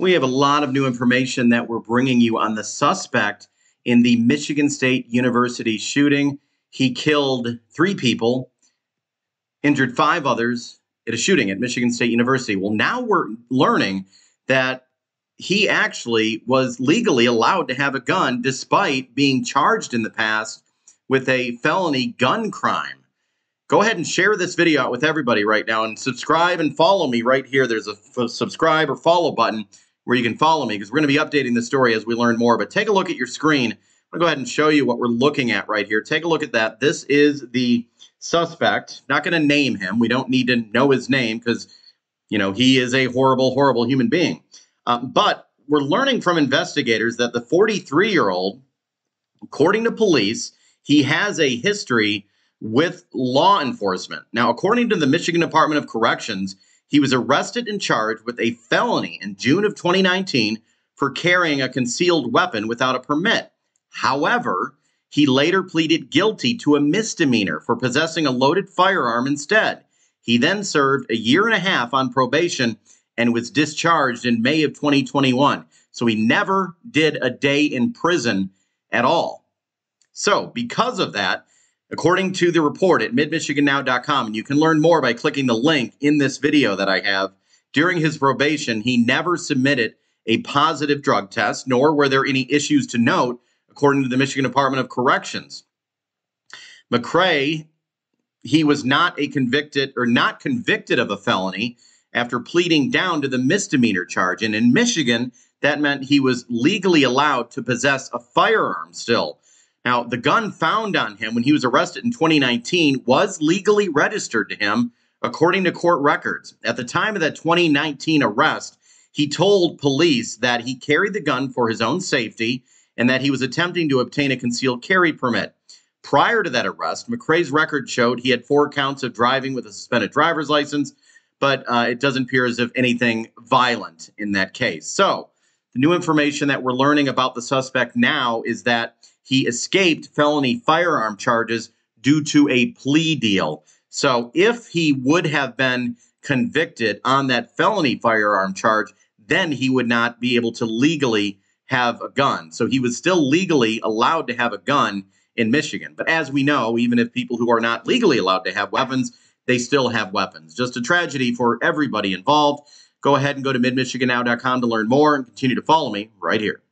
We have a lot of new information that we're bringing you on the suspect in the Michigan State University shooting. He killed three people, injured five others at a shooting at Michigan State University. Well, now we're learning that he actually was legally allowed to have a gun despite being charged in the past with a felony gun crime go ahead and share this video out with everybody right now and subscribe and follow me right here. There's a f- subscribe or follow button where you can follow me because we're going to be updating the story as we learn more. But take a look at your screen. I'm going to go ahead and show you what we're looking at right here. Take a look at that. This is the suspect. Not going to name him. We don't need to know his name because, you know, he is a horrible, horrible human being. Um, but we're learning from investigators that the 43 year old, according to police, he has a history with law enforcement. Now, according to the Michigan Department of Corrections, he was arrested and charged with a felony in June of 2019 for carrying a concealed weapon without a permit. However, he later pleaded guilty to a misdemeanor for possessing a loaded firearm instead. He then served a year and a half on probation and was discharged in May of 2021. So he never did a day in prison at all. So, because of that, According to the report at midmichigannow.com, and you can learn more by clicking the link in this video that I have, during his probation, he never submitted a positive drug test, nor were there any issues to note, according to the Michigan Department of Corrections. McRae, he was not a convicted or not convicted of a felony after pleading down to the misdemeanor charge. And in Michigan, that meant he was legally allowed to possess a firearm still. Now, the gun found on him when he was arrested in 2019 was legally registered to him, according to court records. At the time of that 2019 arrest, he told police that he carried the gun for his own safety and that he was attempting to obtain a concealed carry permit. Prior to that arrest, McRae's record showed he had four counts of driving with a suspended driver's license, but uh, it doesn't appear as if anything violent in that case. So, the new information that we're learning about the suspect now is that he escaped felony firearm charges due to a plea deal. So if he would have been convicted on that felony firearm charge, then he would not be able to legally have a gun. So he was still legally allowed to have a gun in Michigan. But as we know, even if people who are not legally allowed to have weapons, they still have weapons. Just a tragedy for everybody involved. Go ahead and go to midmichigannow.com to learn more and continue to follow me right here.